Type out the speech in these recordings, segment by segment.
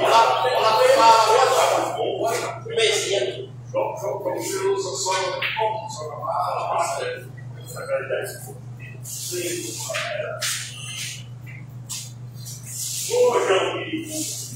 Ela, ela veio para outra mesinha. Como você usa só como? Só na massa? Hoje eu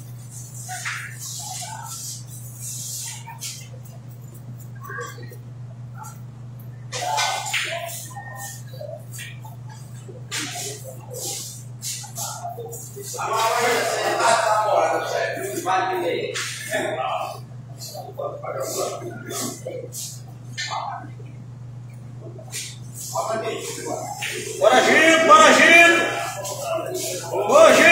Bora, Gito, bora, Gito! Ô, Gito!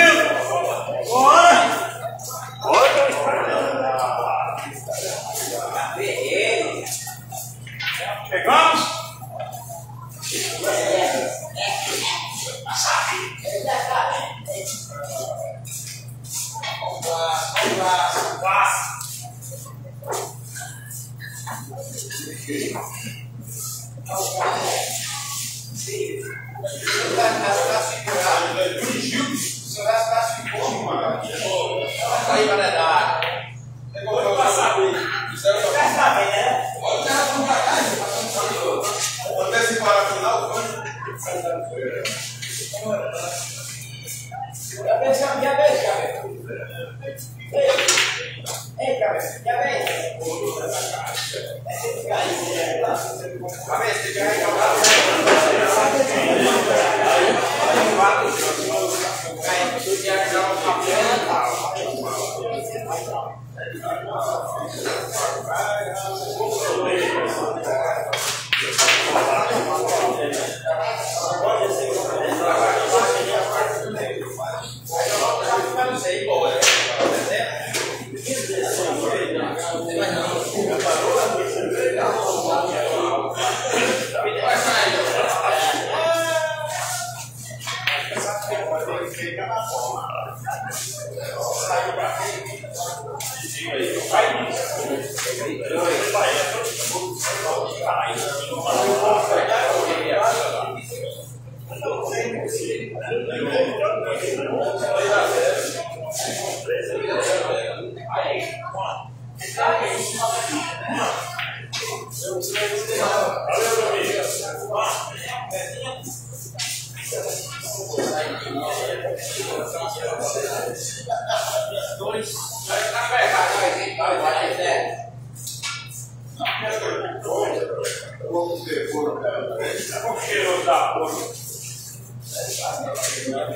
O cheiro da porra.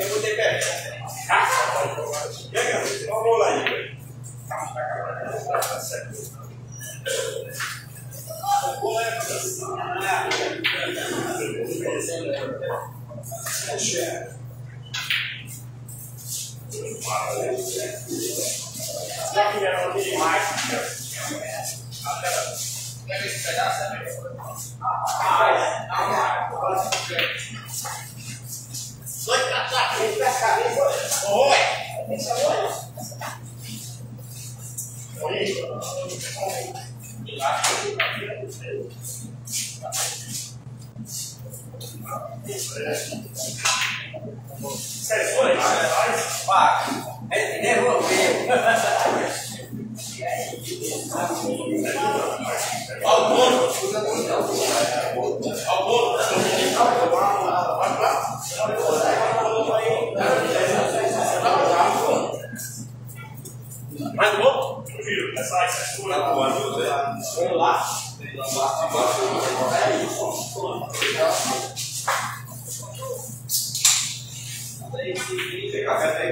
Eu vou ter pé. Pega, vamos lá aí. Já que era um demais. Dois pra cá, três pra cá, vem, bora. Oi. Esse é o Sério, foi? Vai. Pá, ele devolveu. Ao bolo. Ao bolo. Mais um outro? Prefiro. Sai, sai. Tá? É. Vamos lá. Vamos lá. É isso. Tem café?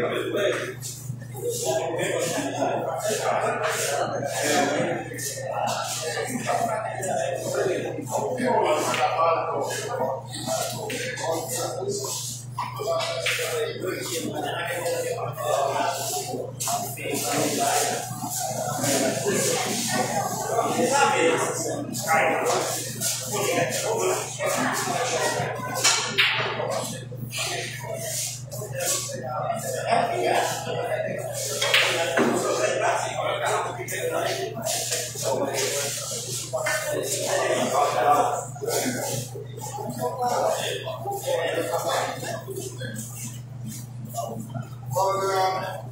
Father,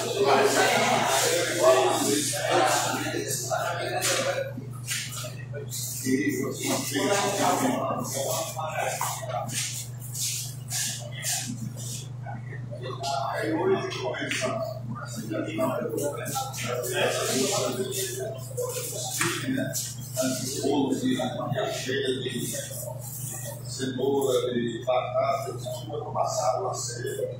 É hoje que de cheia de cenoura, de batata, uma passado a ser.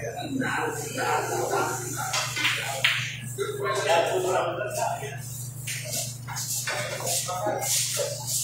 Thank you.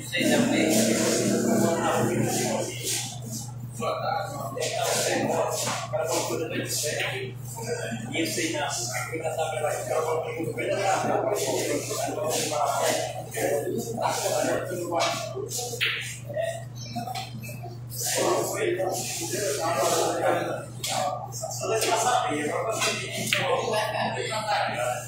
Vocês também. E eu sei na primeira tabela que eu vou pegar primeira tabela, eu vou pegar uma tabela. Só deixa eu a tabela.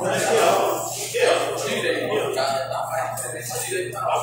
Obrigado.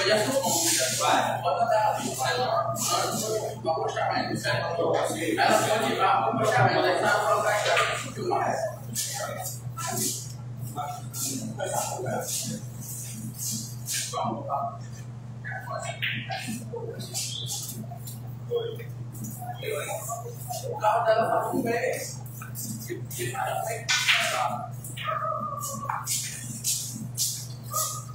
我叫苏红，五十块。我问他五十块多，二十块。把我下面的三号弄走，来了几把，把我下面的三号、三十二号都弄来了。哎，了！哎，我操！我刚才把门没，没，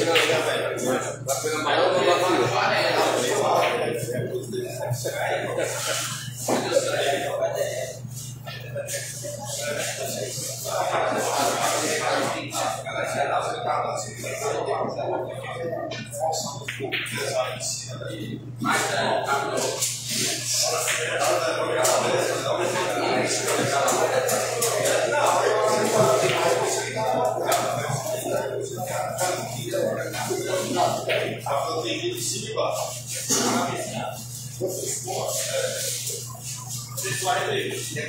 Gracias. Tem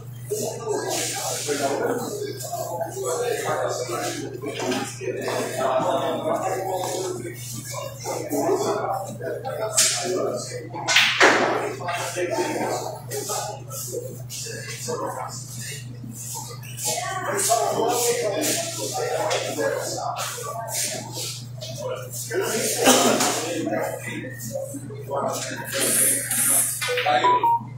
41.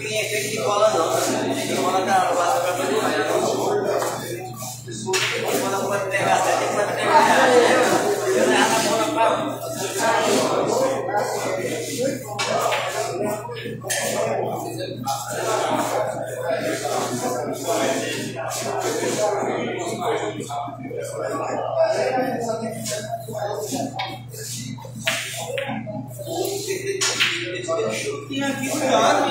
Quem é que tem cola não? Tem cola da passa pra fazer Quando eu pegar, tem que pegar. Eu não na bola pra Aqui no lado,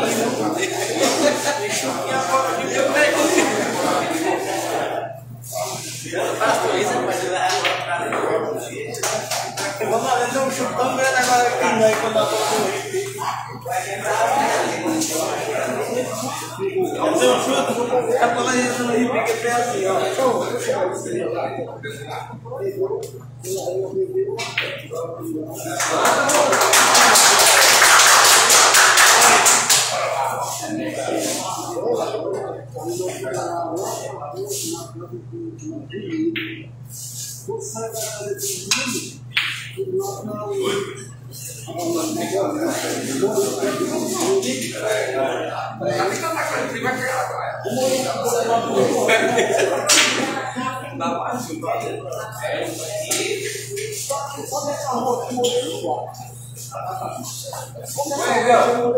Vamos fazer um chutão grande agora aqui, né? Quando eu Fazer um chute, a bola entra no rio, fica bem assim, ó. Bapak sudah. ba. Vamos, Gabriel.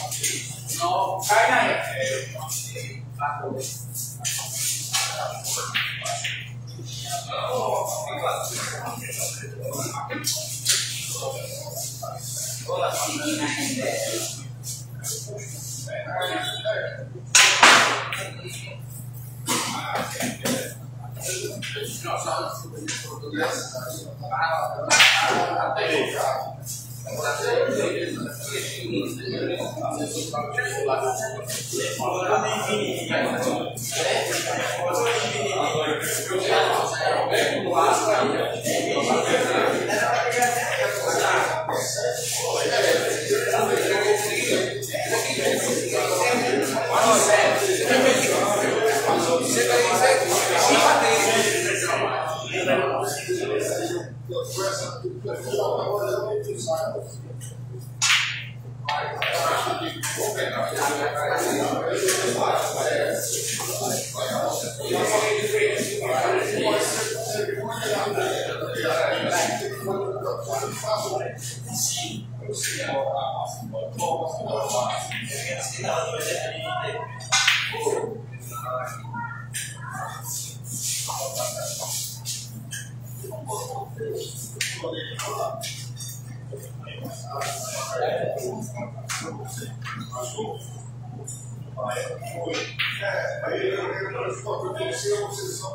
Aí eu estou acontecendo, vocês são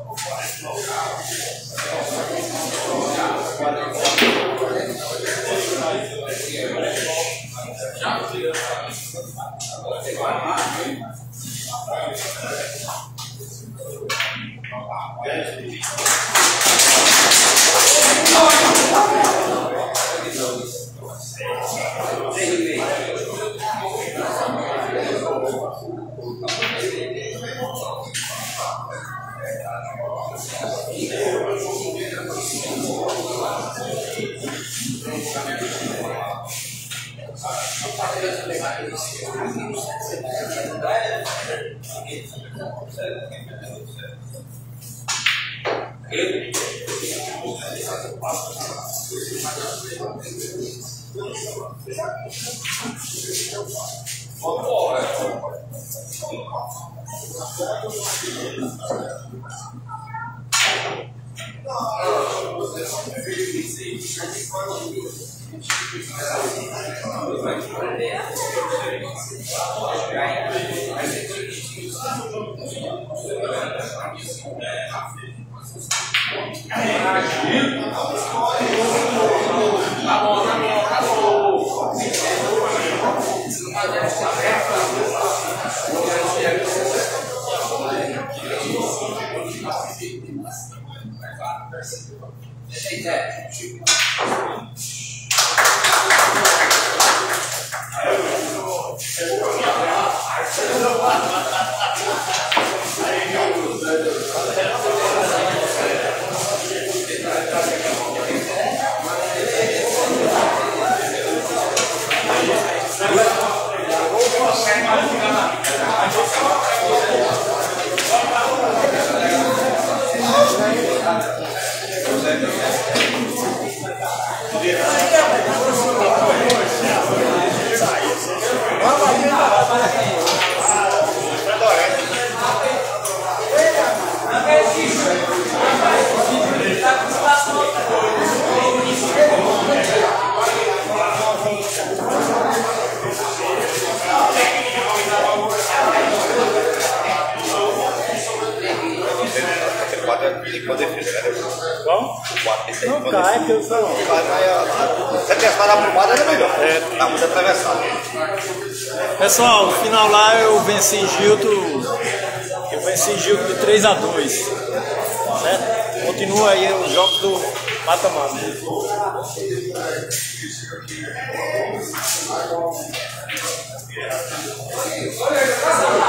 one. Tá bom, tá bom, tá bom. 现在去。Não cai, porque eu sou. Vai, vai, Se atravessar na plumada é melhor. É. Tá muito atravessado. Pessoal, no final lá eu venci Gilto. Eu venci Gilto de 3 a 2 Certo? Continua aí os jogos do mata-mata. Vai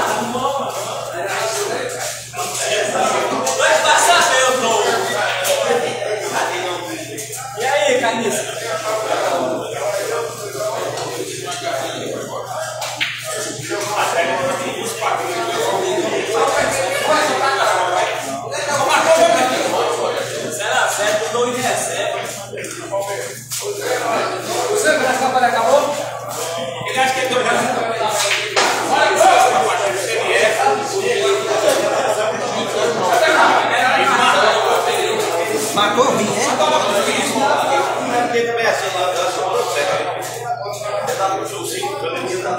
profeta. Você dá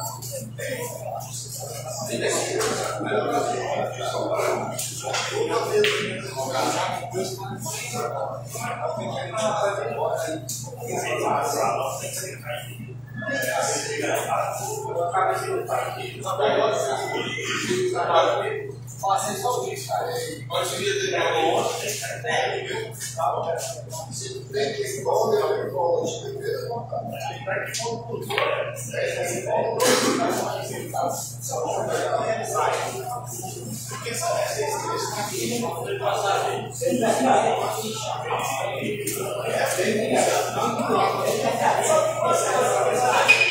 Falar assim só isso, cara. Pode vir até pra ontem, cara. Se tu tem que ir embora, eu vou embora. Te primeiro, que que tá. Só que que tem que que?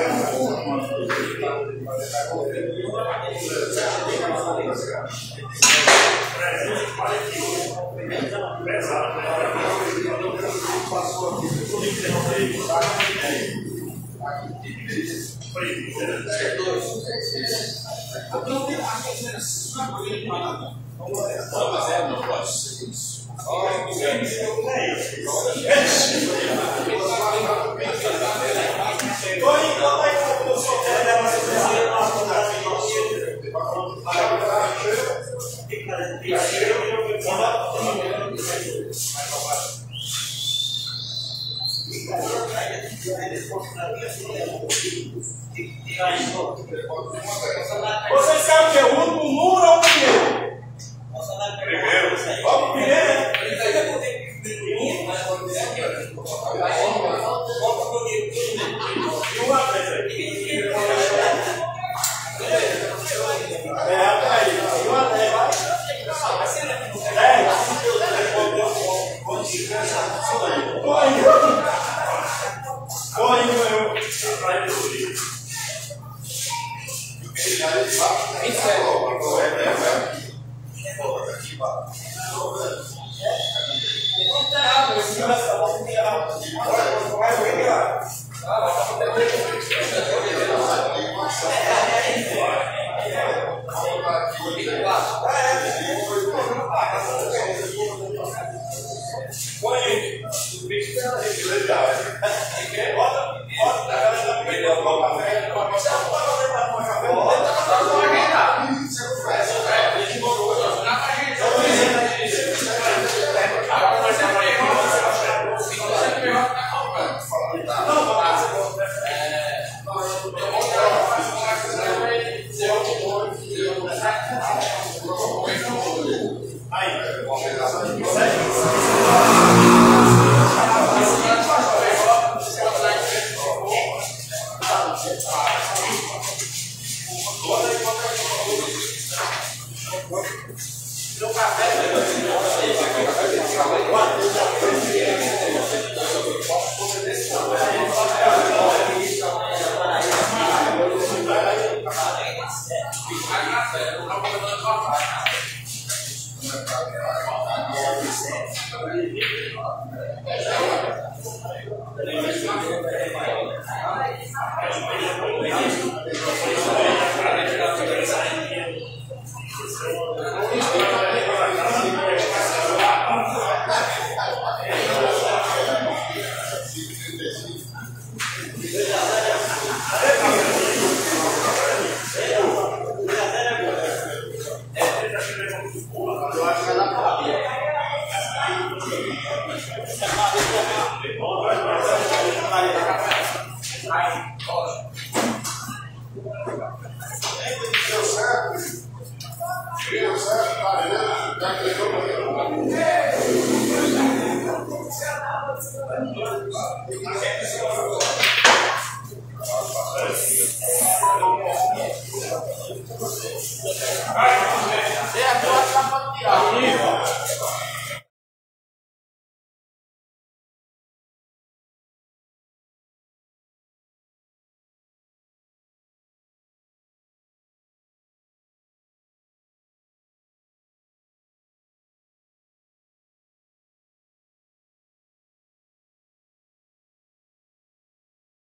sua vida. Perdoe. Então, a gente Vocês querem o quê? Jesus. Thank you.